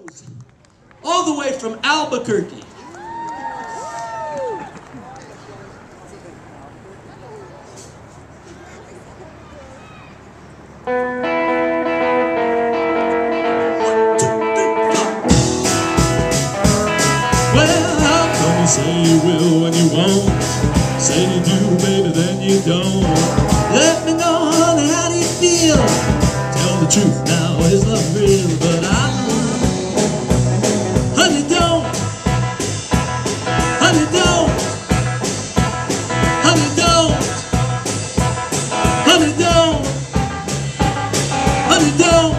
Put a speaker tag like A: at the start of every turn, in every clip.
A: Rose, all the way from Albuquerque. Say you will when you won't? Say you do, baby, then you don't. Let me know, honey, how do you feel? Tell the truth now, is love real? But I, Honey, don't.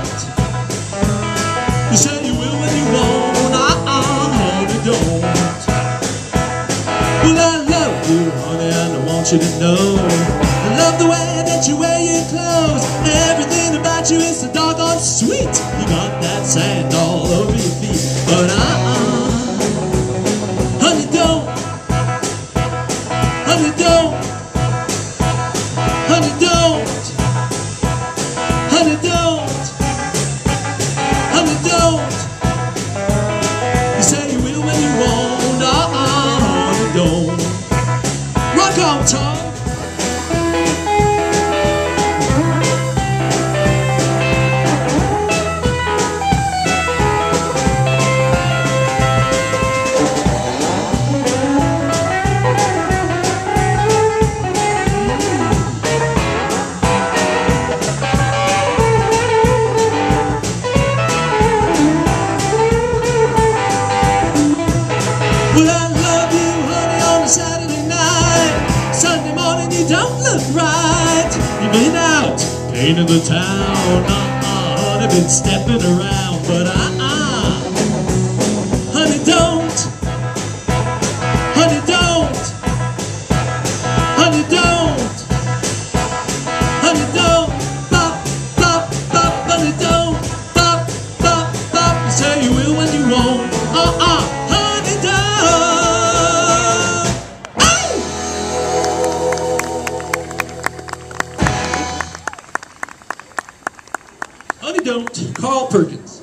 A: You say you will when you won't. Ah, ah, uh-uh, honey, don't. Well, I love you, honey, and I want you to know. I love the way that you wear your clothes. Everything about you is so doggone sweet. You got that sand all over your feet. But uh-uh, honey, don't. Honey, don't. On, Tom. Well, I you don't look right. You've been out, painting the town. Uh-uh, honey, been stepping around. But uh-uh, don't, Carl Perkins.